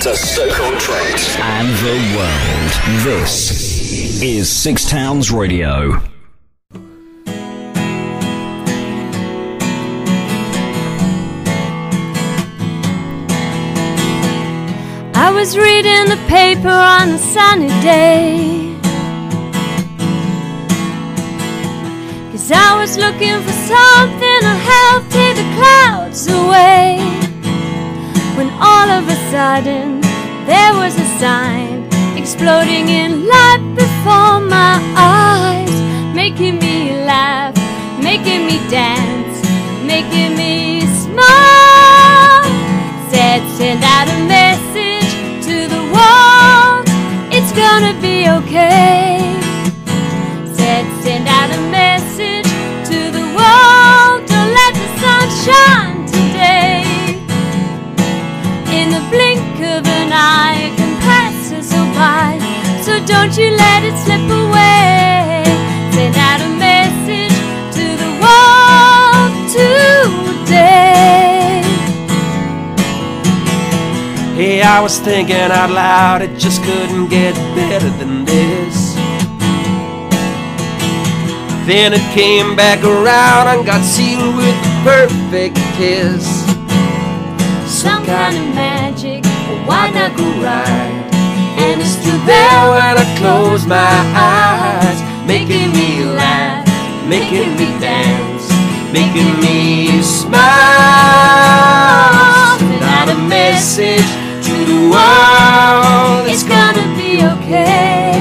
to so-called trends and the world. This is Six Towns Radio. I was reading the paper on a sunny day. Cause I was looking for something to help take the clouds away. Sudden there was a sign exploding in light before my eyes, making me laugh, making me dance, making me smile. Said, send out a message to the world, it's gonna be okay. Said, send out a message to the world, don't let the sun shine don't you let it slip away. Send out a message to the world today. Hey, I was thinking out loud, it just couldn't get better than this. Then it came back around and got sealed with the perfect kiss. Some kind of magic, why not go right? Close my eyes, making me laugh, making me dance, making me smile. Out a message to the world, It's gonna be okay.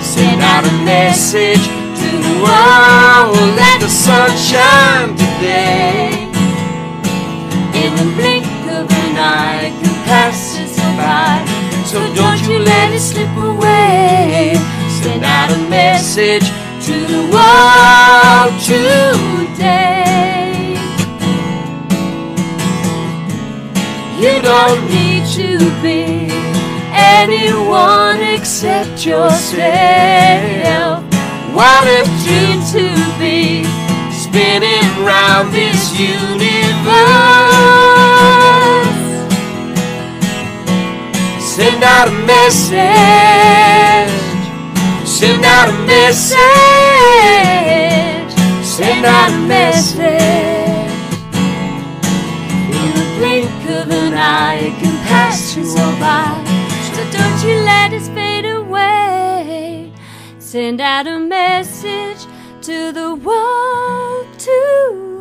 Send out a message to the world, let the sun shine today. In the blink of an eye, it can pass us by. So don't you let it slip away. Send out a message to the world today. You don't need to be anyone except yourself. What if you To be spinning round this universe? Out a message. Send out a message. Send out a message. In the blink of an eye, it can pass you all by. So don't you let it fade away. Send out a message to the world today.